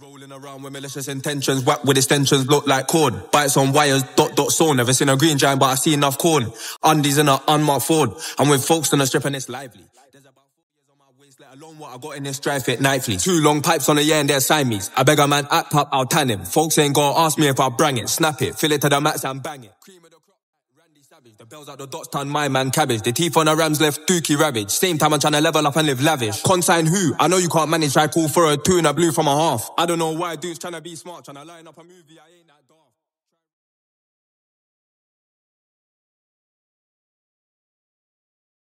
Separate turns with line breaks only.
Rolling around with malicious intentions, whack with extensions, look like cord. Bites on wires, dot dot saw. Never seen a green giant, but I see enough corn. Undies in a unmarked Ford. I'm with folks on the strip and it's lively. There's about four years on my waist, let alone what I got in this dry fit nightly. Two long pipes on the air and they're Siamese. I beg a man, act up, I'll tan him. Folks ain't gonna ask me if I bring it. Snap it, fill it to the max and bang it. Savage. The bells out the dots turn my man cabbage. The teeth on the rams left dookie ravage. Same time I'm trying to level up and live lavish. Consign who? I know you can't manage. I call for a two and a blue from a half. I don't know why dudes trying to be smart, trying to line up a movie. I ain't that.